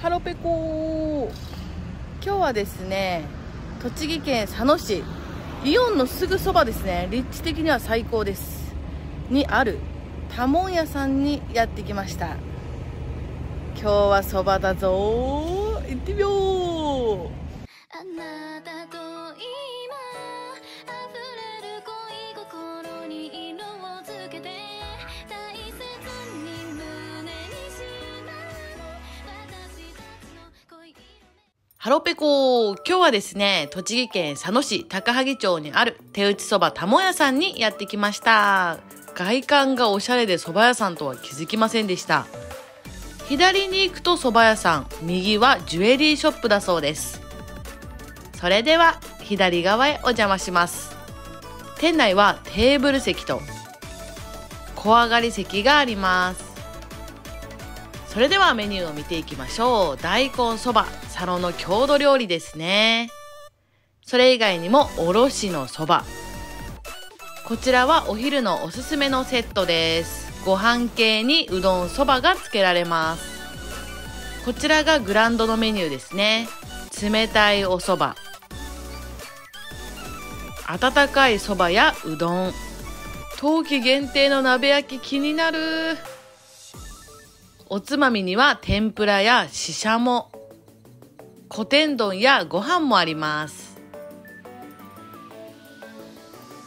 ハロペコ今日はですね栃木県佐野市。イオンのすぐそばですね。立地的には最高です。にある多聞屋さんにやってきました。今日はそばだぞ行ってみよう。ハロペコ今日はですね、栃木県佐野市高萩町にある手打ちそばたも屋さんにやってきました。外観がおしゃれで蕎麦屋さんとは気づきませんでした。左に行くと蕎麦屋さん、右はジュエリーショップだそうです。それでは左側へお邪魔します。店内はテーブル席と小上がり席があります。それではメニューを見ていきましょう。大根そば、佐野の郷土料理ですね。それ以外にもおろしのそば。こちらはお昼のおすすめのセットです。ご飯系にうどんそばがつけられます。こちらがグランドのメニューですね。冷たいおそば。温かいそばやうどん。冬季限定の鍋焼き気になる。おつまみには天ぷらやししゃも、古天丼やご飯もあります。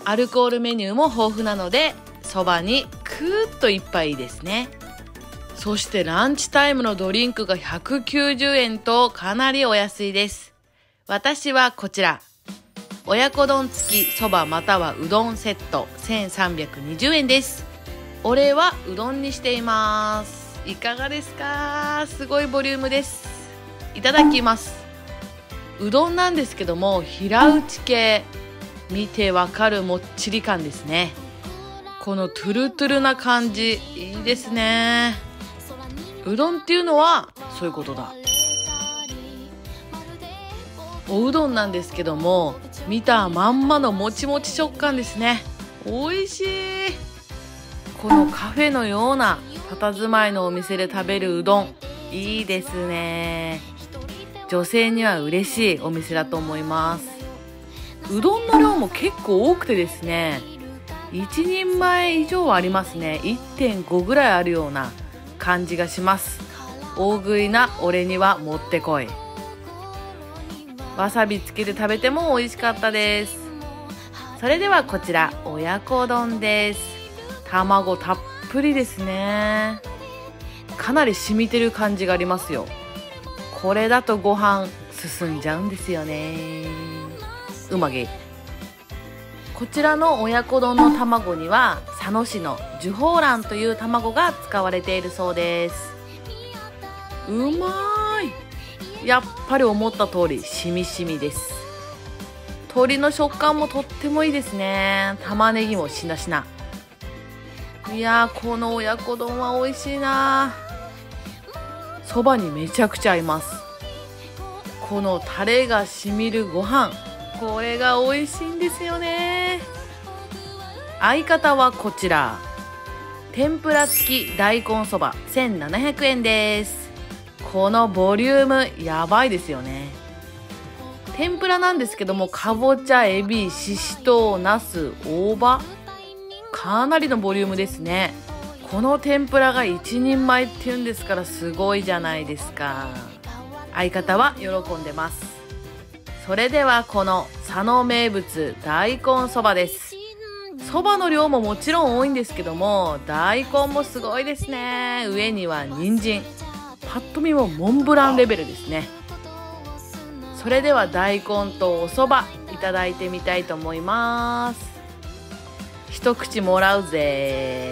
アルコールメニューも豊富なので、そばにクーッと一杯ですね。そしてランチタイムのドリンクが190円とかなりお安いです。私はこちら。親子丼付きそばまたはうどんセット1320円です。お礼はうどんにしています。いかがですか？すごいボリュームです。いただきます。うどんなんですけども、平打ち系。見てわかるもっちり感ですね。このトゥルトゥルな感じ、いいですね。うどんっていうのは、そういうことだ。おうどんなんですけども、見たまんまのもちもち食感ですね。美味しい。このカフェのような佇まいのお店で食べるうどん、いいですね。女性には嬉しいお店だと思います。うどんの量も結構多くてですね、1人前以上はありますね。1.5ぐらいあるような感じがします。大食いな俺にはもってこい。わさびつけて食べても美味しかったです。それではこちら、親子丼です。卵たっぷりですね。かなり染みてる感じがありますよ。これだとご飯進んじゃうんですよね。うまげ。こちらの親子丼の卵には佐野市の樹宝卵という卵が使われているそうです。うまーい。やっぱり思った通りしみしみです。鶏の食感もとってもいいですね。玉ねぎもしなしな。いや、この親子丼は美味しいなそばにめちゃくちゃ合います。このタレがしみるご飯。これが美味しいんですよね。相方はこちら。天ぷら付き大根そば1700円です。このボリュームやばいですよね。天ぷらなんですけども、かぼちゃ、エビ、ししとう、なす、大葉。かなりのボリュームですね。この天ぷらが一人前っていうんですからすごいじゃないですか。相方は喜んでます。それではこの佐野名物大根そばです。そばの量ももちろん多いんですけども、大根もすごいですね。上には人参。パッと見もモンブランレベルですね。それでは大根とお蕎麦いただいてみたいと思います。一口もらうぜ。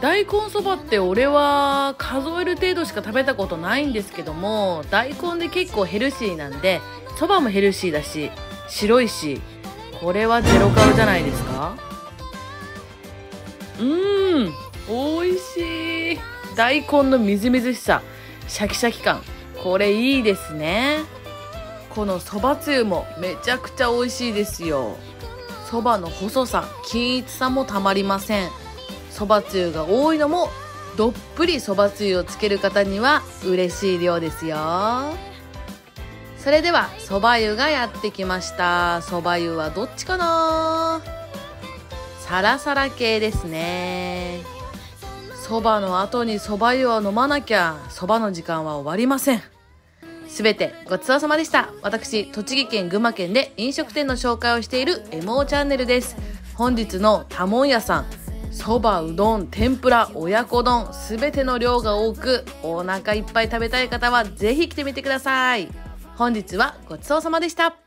大根そばって俺は数える程度しか食べたことないんですけども大根で結構ヘルシーなんでそばもヘルシーだし白いしこれはゼロカロじゃないですか？うん美味しい。大根のみずみずしさシャキシャキ感これいいですね。このそばつゆもめちゃくちゃ美味しいですよ。そばの細さ均一さもたまりません。そばつゆが多いのもどっぷりそばつゆをつける方には嬉しい量ですよ。それではそば湯がやってきました。そば湯はどっちかな？サラサラ系ですね。そばの後にそば湯を飲まなきゃそばの時間は終わりません。すべてごちそうさまでした。私栃木県群馬県で飲食店の紹介をしている MO チャンネルです。本日の多聞屋さんそばうどん天ぷら親子丼すべての量が多くお腹いっぱい食べたい方はぜひ来てみてください。本日はごちそうさまでした。